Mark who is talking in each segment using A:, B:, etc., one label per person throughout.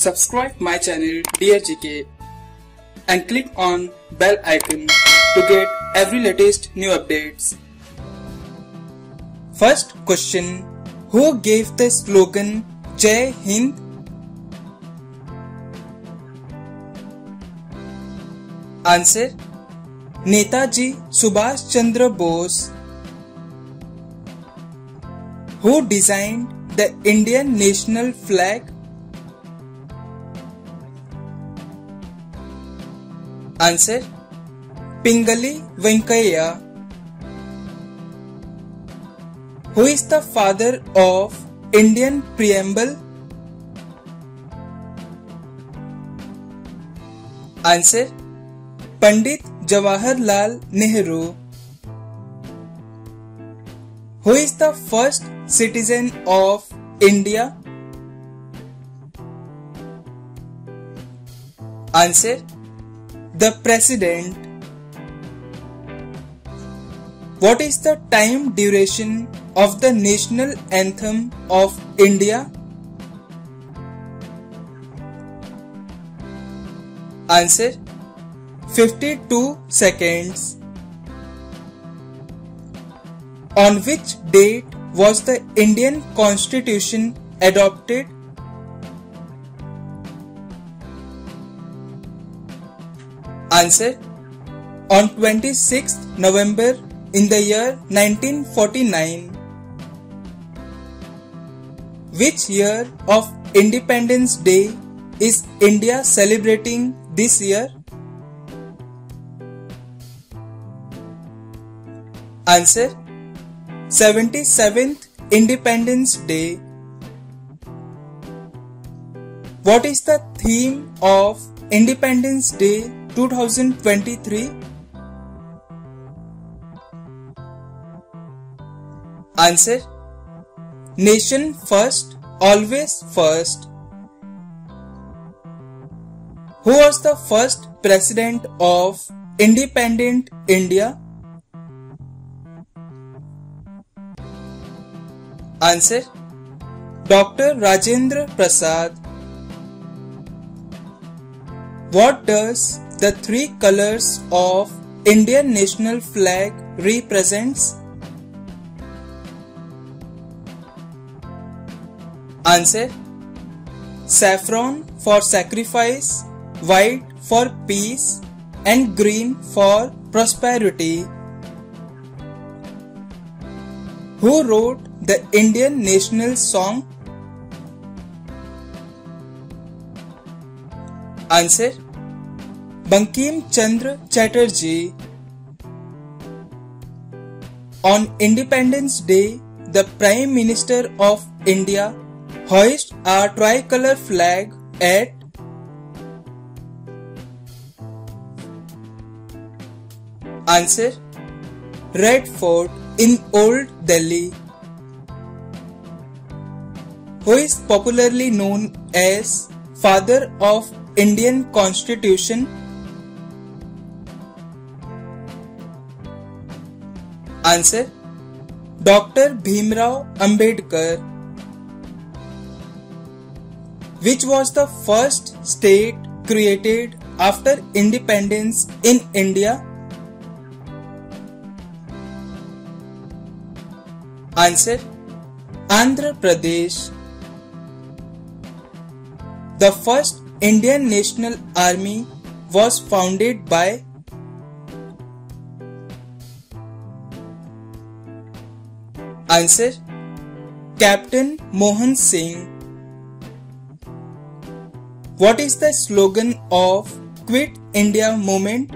A: Subscribe my channel Dear GK and click on bell icon to get every latest new updates. First question Who gave the slogan Jai Hind? Answer Netaji Subhash Chandra Bose. Who designed the Indian national flag? Answer Pingali Venkayya who is the father of Indian preamble answer Pandit Jawaharlal Nehru who is the first citizen of India answer The President. What is the time duration of the national anthem of India? Answer 52 seconds. On which date was the Indian Constitution adopted? Answer On 26th November in the year 1949. Which year of Independence Day is India celebrating this year? Answer 77th Independence Day. What is the theme of Independence Day 2023? Answer Nation first, always first. Who was the first president of independent India? Answer Dr. Rajendra Prasad. What does the three colors of Indian national flag represents? Answer Saffron for sacrifice, white for peace, and green for prosperity. Who wrote the Indian national song? Answer Bankim Chandra Chatterjee. On Independence Day, the Prime Minister of India hoist a tricolor flag at Answer Red Fort in Old Delhi who is popularly known as father of Indian Constitution Answer Dr. Bhimrao Ambedkar which was the first state created after independence in India? Answer Andhra Pradesh. The first Indian National Army was founded by Answer Captain Mohan Singh. What is the slogan of Quit India movement?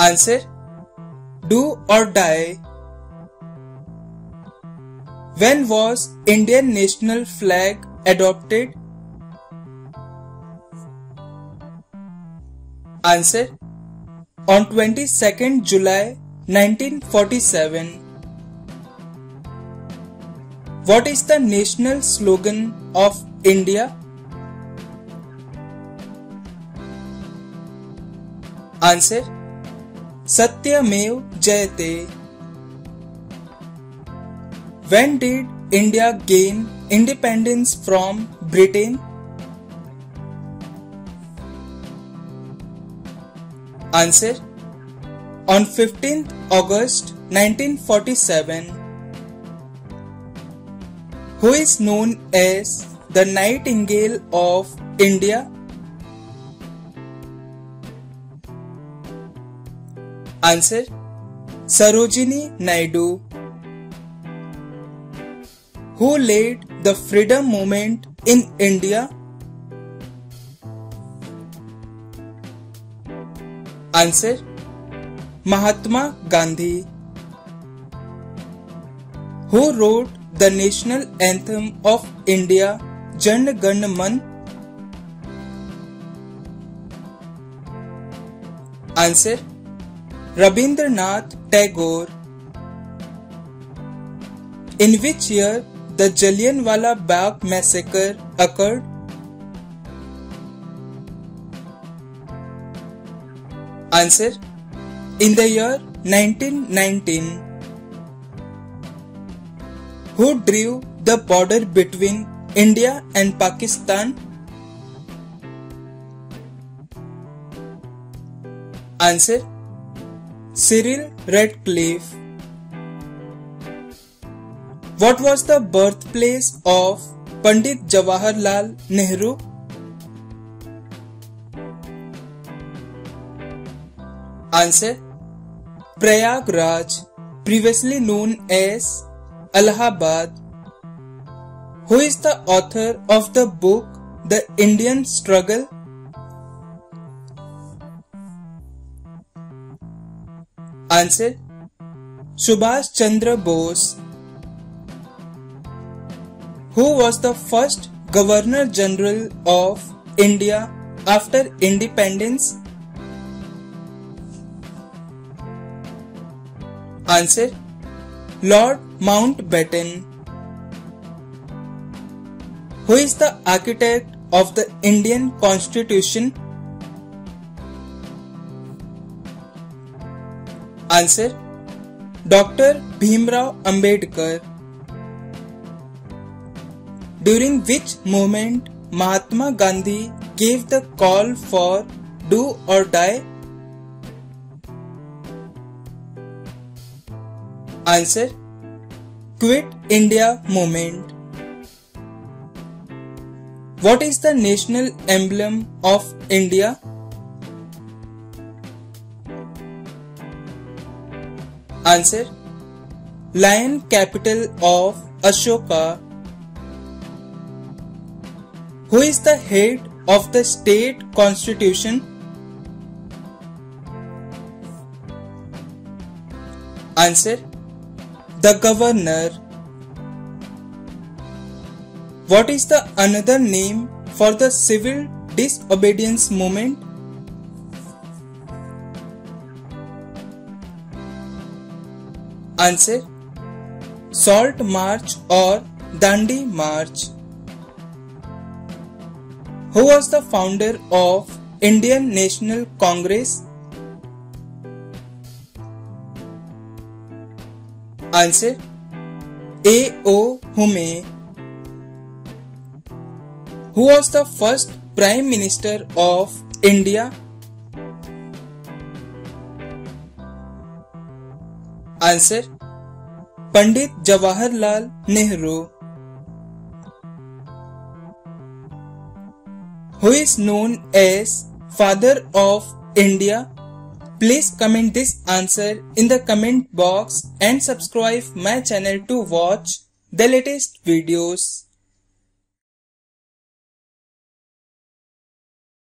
A: Answer Do or die. When was Indian national flag adopted? Answer On 22nd July 1947. What is the national slogan of India? Answer Satyamev Jayate. When did India gain independence from Britain? Answer On 15th August 1947 Who is known as the Nightingale of India? Answer Sarojini Naidu Who led the freedom movement in India? Answer Mahatma Gandhi Who wrote the national anthem of India Jan Gan Man? Answer Rabindranath Tagore In which year the Jallianwala Bagh massacre occurred? Answer In the year 1919 Who drew the border between India and Pakistan? Answer Cyril Redcliffe. What was the birthplace of Pandit Jawaharlal Nehru? Answer Prayagraj, previously known as Allahabad. Who is the author of the book The Indian Struggle? Answer Subhash Chandra Bose. Who was the first Governor General of India after independence? Answer, Lord Mountbatten. Who is the architect of the Indian constitution answer doctor Bhimrao Ambedkar during which moment Mahatma Gandhi gave the call for do or die Answer Quit India movement. What is the national emblem of India? Answer Lion capital of Ashoka. Who is the head of the state constitution? Answer The governor. What is the another name for the civil disobedience movement? Answer Salt March or Dandi March. Who was the founder of Indian National Congress? Answer? A O Hume. Who was the first prime minister of India answer Pandit Jawaharlal Nehru who is known as father of India Please comment this answer in the comment box and subscribe my channel to watch the latest videos.